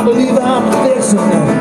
I believe I'm fixing it.